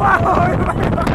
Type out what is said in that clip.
Wow,